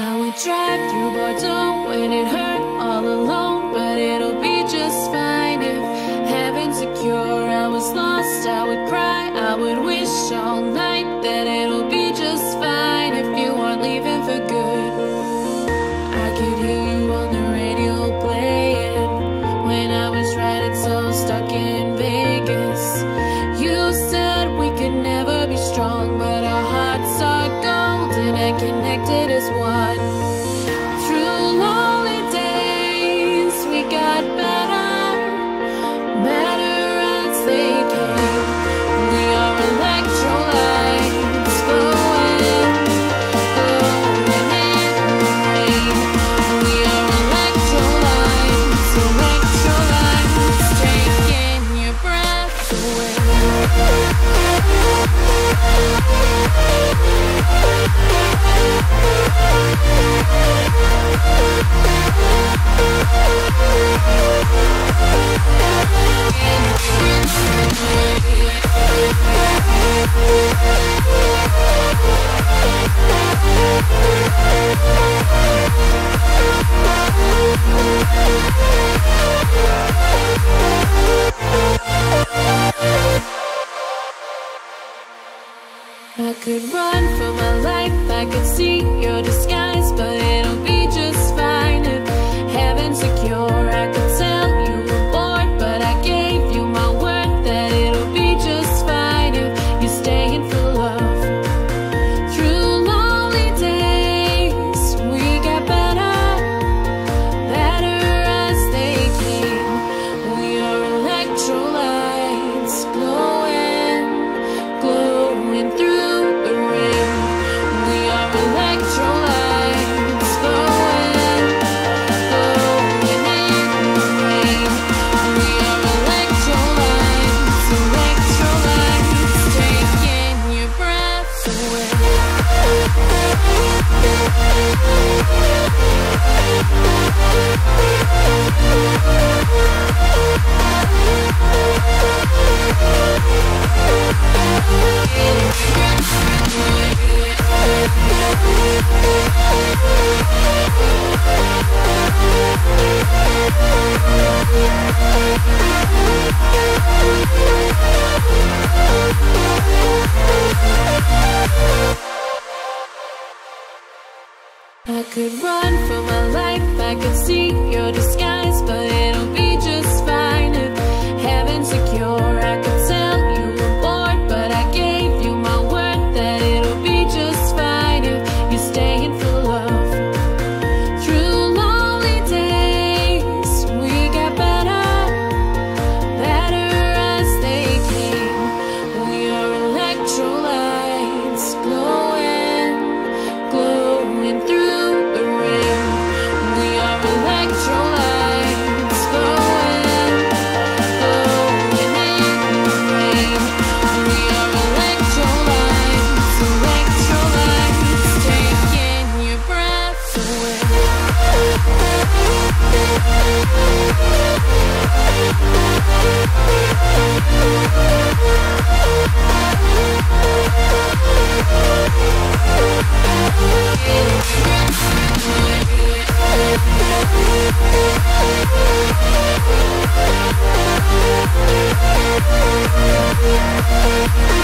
I would drive through Bordeaux when it hurt. could run could run for my life, I could see your disguise. Thank you.